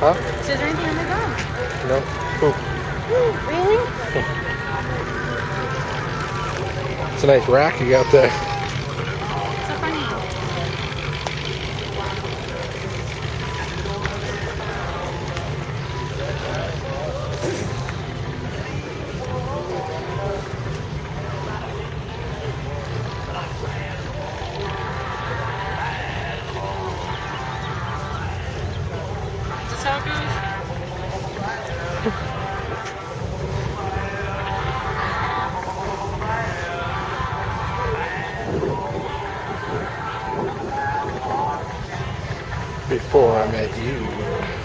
Huh? Is there anything on the gum? No. Cool. Really? It's a nice rack you got there. Before I met you.